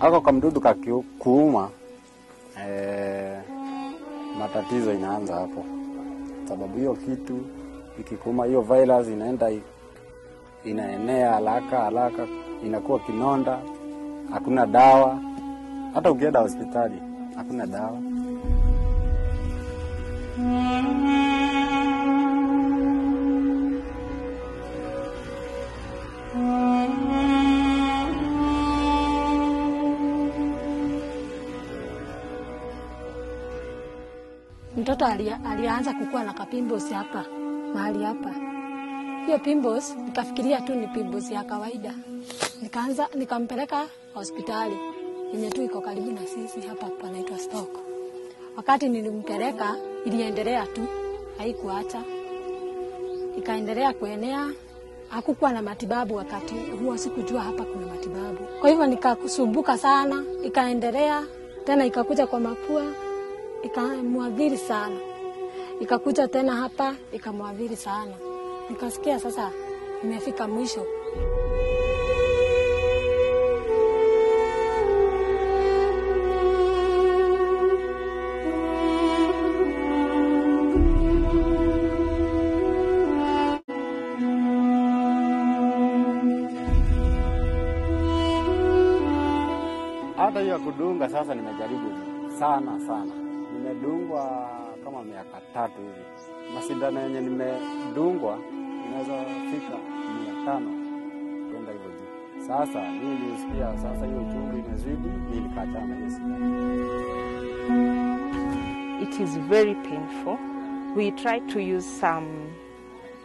ako kamdudu kakuuma e, matatizo inaanza hapo, sababu hiyo kitu ikikuuma, hiyo virus inaenda inaenea haraka haraka, inakuwa kinonda, hakuna dawa. Hata ukienda hospitali hakuna dawa. Mtoto alia, alianza kukua na kapimbos hapa mahali hapa. Hiyo pimbos nikafikiria tu ni pimbos ya kawaida, nikaanza nikampeleka hospitali yenye tu iko karibu na sisi hapa panaitwa Stock. Wakati nilimpeleka iliendelea tu, haikuacha, ikaendelea kuenea. Hakukuwa na matibabu wakati huo, sikujua hapa kuna matibabu. Kwa hivyo nikakusumbuka sana, ikaendelea tena, ikakuja kwa mapua ikamwadhiri sana, ikakuja tena hapa ikamwadhiri sana. Nikasikia sasa imefika mwisho. Hata hiyo ya kudunga sasa nimejaribu sana sana, nimedungwa kama miaka tatu hivi. Masindano yenye nimedungwa inaweza fika mia tano kwenda hivyo juu. Sasa mimi nilisikia sasa hiyo uchungu imezidi, mimi nikaachana hiyo sindano. It is very painful. We try to use some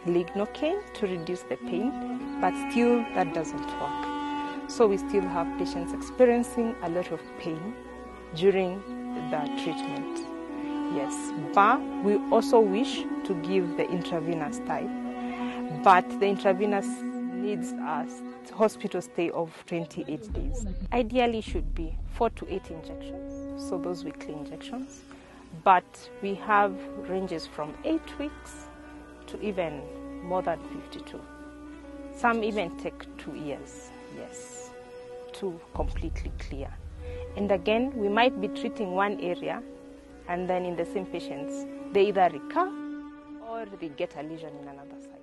lignocaine to reduce the pain, but still that doesn't work. So we still have patients experiencing a lot of pain during the treatment. Yes, but we also wish to give the intravenous type, but the intravenous needs a hospital stay of 28 days. Ideally should be 4 to 8 injections, so those weekly injections. But we have ranges from 8 weeks to even more than 52. Some even take 2 years, yes, to completely clear. And again, we might be treating one area and then in the same patients, they either recur or they get a lesion in another side.